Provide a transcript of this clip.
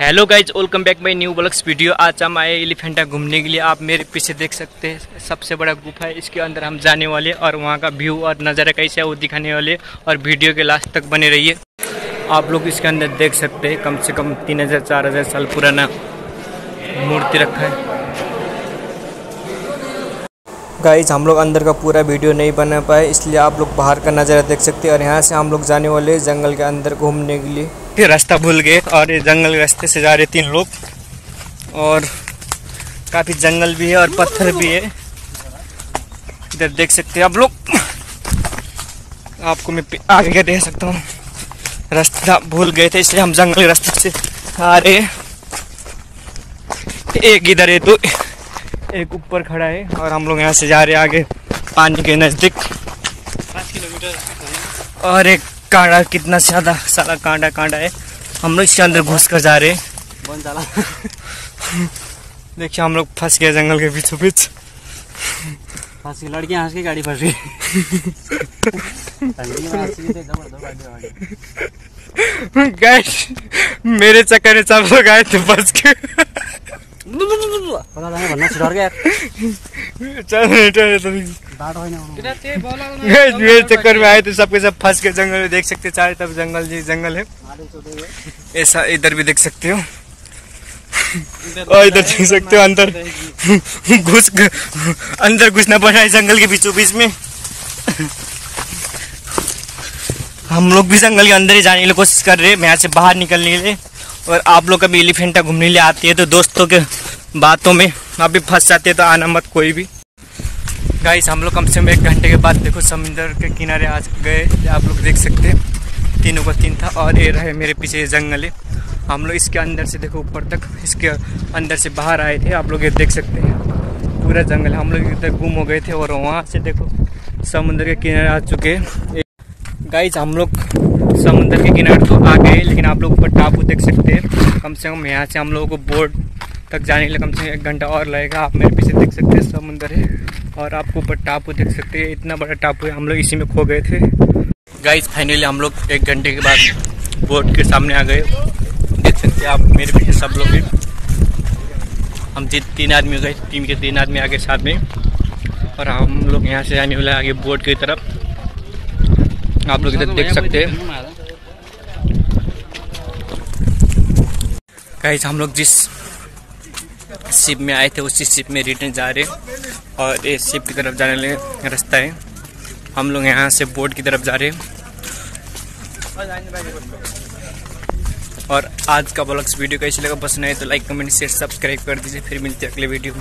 Hello guys welcome back my new blogs video आज हम आए एलिफेंटा घूमने के लिए। आप मेरे पीछे देख सकते हैं, सबसे बड़ा गुफा है। इसके अंदर हम जाने वाले और वहाँ का व्यू और नज़ारा कैसे है वो दिखाने वाले और वीडियो के लास्ट तक बने रहिए। आप लोग इसके अंदर देख सकते हैं, कम से कम तीन हज़ार, चार हज़ार साल पुराना मूर्ति रखा है। गाइज़ हम लोग अंदर का पूरा वीडियो नहीं बना पाए, इसलिए आप लोग बाहर का नज़ारा देख सकते हैं और यहाँ से हम लोग जाने वाले जंगल के अंदर घूमने के लिए। फिर रास्ता भूल गए और ये जंगल रास्ते से जा रहे तीन लोग। और काफ़ी जंगल भी है और पत्थर भी है। इधर देख सकते हैं आप लोग। आपको मैं आगे क्या देख सकता हूँ। रास्ता भूल गए थे इसलिए हम जंगल के रास्ते से आ रहे हैं। एक इधर है तो एक ऊपर खड़ा है और हम लोग यहाँ से जा रहे हैं आगे पानी के नज़दीक। पाँच किलोमीटर और एक कांडा कितना ज़्यादा सारा कांडा कांडा है। हम लोग इसके अंदर घुस कर जा रहे हैं। देखिए हम लोग फंस गए जंगल के बीचों बीच पाँच की लड़कियाँ हंस के गाड़ी फंस गई। गैस मेरे चक्कर में सब लोग आए थे फंस के छिटो अर्कै चल। तो। गैस चक्कर में आए थे सबके सब फंस के जंगल में देख सकते हैं चारों तरफ़ जंगल जी जंगल है। ऐसा इधर भी देख सकते हो। और इधर देख सकते हो अंदर। घुस अंदर घुसना पड़ा है जंगल के बीचों बीच में। हम लोग भी जंगल के अंदर ही जाने की कोशिश कर रहे हैं यहाँ से बाहर निकलने के लिए। और आप लोग कभी एलिफेंटा घूमने के लिए आती है तो दोस्तों के बातों में आप भी फंस जाते हैं तो आना मत कोई भी। गाइस हम लोग कम से कम एक घंटे के बाद देखो समुंदर के किनारे आ गए। आप लोग देख सकते हैं। तीनों का तीन था और ये रहे मेरे पीछे जंगल। है हम लोग इसके अंदर से देखो ऊपर तक, इसके अंदर से बाहर आए थे। आप लोग ये देख सकते हैं। पूरा जंगल। हम लोग इधर गुम हो गए थे और वहाँ से देखो समुंदर के किनारे आ चुके हैं। गाइज़ हम लोग समुद्र के किनारे तो आ गए, लेकिन आप लोग ऊपर टापू देख सकते हैं। कम से कम यहाँ से हम लोगों को बोट तक जाने के कम से कम एक घंटा और लगेगा। आप मेरे पीछे देख सकते हैं, समुंदर है और आपको ऊपर टापू देख सकते हैं। इतना बड़ा टापू है, हम लोग इसी में खो गए थे। गाइज़ फाइनली हम लोग एक घंटे के बाद बोट के सामने आ गए। देख सकते हैं आप, मेरे पीछे सब लोग हैं। हम तीन आदमी गए, टीम के तीन आदमी आगे साथ में। और हम लोग यहाँ से आने वाले आगे बोट की तरफ़। आप लोग इधर देख सकते हैं। गाइज़ हम लोग जिस शिप में आए थे, उसी शिप में रिटर्न जा रहे और ये शिप की तरफ़ जाने लगे, रास्ता है। हम लोग यहाँ से बोट की तरफ़ जा रहे और आज का ब्लॉग्स वीडियो कैसे लगा। पसंद आए तो लाइक कमेंट शेयर सब्सक्राइब कर दीजिए। फिर मिलते हैं अगले वीडियो